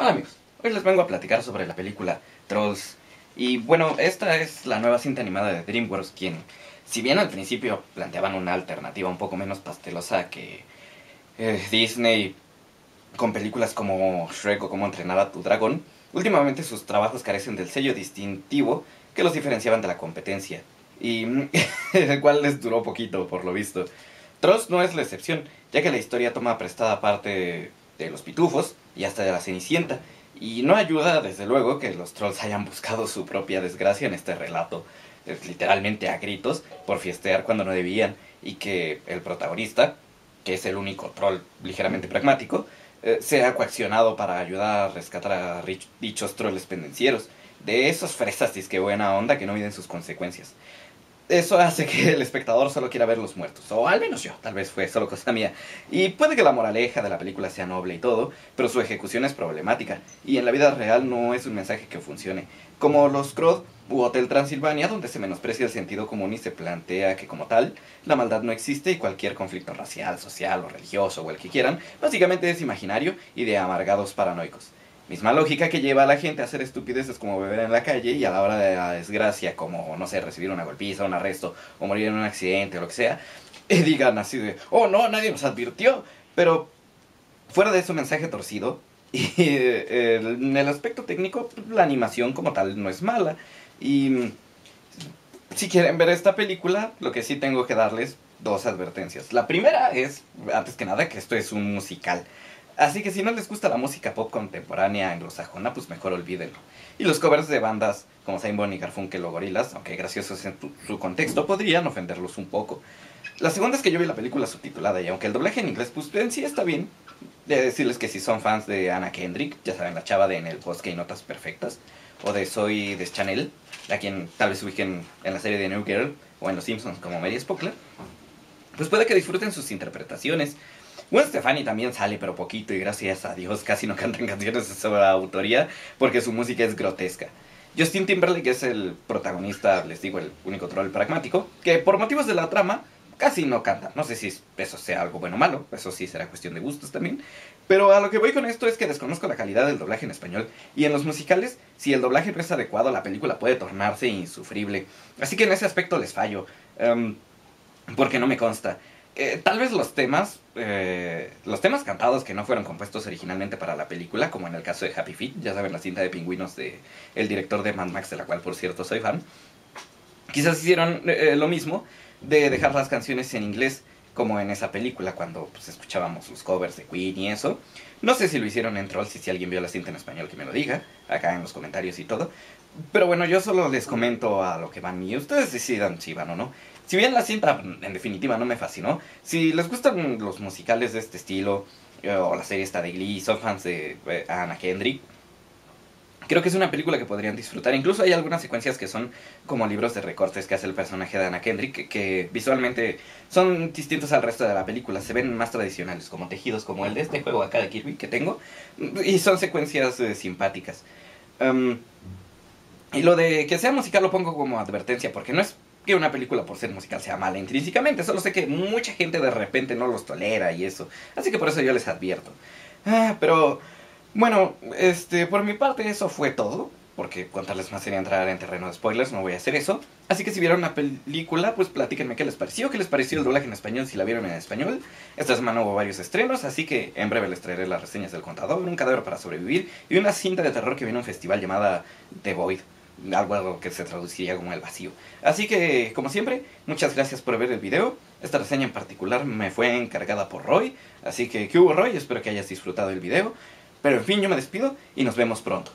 Hola amigos, hoy les vengo a platicar sobre la película Trolls. Y bueno, esta es la nueva cinta animada de DreamWorks, quien, si bien al principio planteaban una alternativa un poco menos pastelosa que eh, Disney con películas como Shrek o Cómo entrenar tu dragón, últimamente sus trabajos carecen del sello distintivo que los diferenciaban de la competencia. Y el cual les duró poquito, por lo visto. Trolls no es la excepción, ya que la historia toma prestada parte de los pitufos y hasta de la cenicienta. Y no ayuda, desde luego, que los trolls hayan buscado su propia desgracia en este relato, literalmente a gritos, por fiestear cuando no debían, y que el protagonista, que es el único troll ligeramente pragmático, eh, sea coaccionado para ayudar a rescatar a dichos trolls pendencieros, de esos fresas que buena onda que no miden sus consecuencias eso hace que el espectador solo quiera ver los muertos. O al menos yo, tal vez fue solo cosa mía. Y puede que la moraleja de la película sea noble y todo, pero su ejecución es problemática. Y en la vida real no es un mensaje que funcione. Como los Crowd u Hotel Transilvania, donde se menosprecia el sentido común y se plantea que como tal, la maldad no existe y cualquier conflicto racial, social o religioso o el que quieran, básicamente es imaginario y de amargados paranoicos. Misma lógica que lleva a la gente a hacer estupideces como beber en la calle y a la hora de la desgracia, como, no sé, recibir una golpiza, un arresto o morir en un accidente o lo que sea, y digan así de, oh no, nadie nos advirtió. Pero fuera de ese mensaje torcido, y en el aspecto técnico, la animación como tal no es mala. Y si quieren ver esta película, lo que sí tengo que darles dos advertencias. La primera es, antes que nada, que esto es un musical. Así que si no les gusta la música pop contemporánea anglosajona, pues mejor olvídenlo. Y los covers de bandas como Simon y Garfunkel o Gorillaz, aunque graciosos en su contexto, podrían ofenderlos un poco. La segunda es que yo vi la película subtitulada y aunque el doblaje en inglés, pues en sí está bien. De decirles que si son fans de Anna Kendrick, ya saben, la chava de En el Bosque y Notas Perfectas, o de Soy de Chanel, a quien tal vez ubiquen en la serie de New Girl o en Los Simpsons como Mary Spockler, pues puede que disfruten sus interpretaciones Gwen Stefani también sale, pero poquito, y gracias a Dios casi no cantan canciones de su autoría, porque su música es grotesca. Justin Timberlake es el protagonista, les digo, el único troll pragmático, que por motivos de la trama casi no canta. No sé si eso sea algo bueno o malo, eso sí será cuestión de gustos también. Pero a lo que voy con esto es que desconozco la calidad del doblaje en español. Y en los musicales, si el doblaje no es adecuado, la película puede tornarse insufrible. Así que en ese aspecto les fallo. Em, porque no me consta. Eh, tal vez los temas, eh, los temas cantados que no fueron compuestos originalmente para la película, como en el caso de Happy Feet, ya saben, la cinta de pingüinos de el director de Mad Max, de la cual por cierto soy fan, quizás hicieron eh, lo mismo de dejar las canciones en inglés, como en esa película, cuando pues, escuchábamos los covers de Queen y eso. No sé si lo hicieron en Trolls y si alguien vio la cinta en español que me lo diga, acá en los comentarios y todo. Pero bueno, yo solo les comento a lo que van y ustedes decidan si van o no. Si bien la cinta en definitiva no me fascinó, si les gustan los musicales de este estilo, eh, o la serie esta de Glee, son fans de eh, Anna Kendrick, creo que es una película que podrían disfrutar. Incluso hay algunas secuencias que son como libros de recortes que hace el personaje de Anna Kendrick, que, visualmente son distintos al resto de la película. Se ven más tradicionales, como tejidos como el de este juego acá de Kirby que tengo. Y son secuencias eh, simpáticas. Em, y lo de que sea musical lo pongo como advertencia, porque no es que una película por ser musical sea mala intrínsecamente, solo sé que mucha gente de repente no los tolera y eso. Así que por eso yo les advierto. Ah, pero bueno, este, por mi parte eso fue todo. Porque contarles más sería entrar en terreno de spoilers, no voy a hacer eso. Así que si vieron la película, pues platíquenme qué les pareció, qué les pareció el doblaje en español, si la vieron en español. Esta semana hubo varios estrenos, así que en breve les traeré las reseñas del contador, un cadáver para sobrevivir y una cinta de terror que viene a un festival llamada The Void algo que se traduciría como el vacío. Así que, como siempre, muchas gracias por ver el video. Esta reseña en particular me fue encargada por Roy, así que, ¿qué hubo Roy? Espero que hayas disfrutado el video. Pero en fin, yo me despido y nos vemos pronto.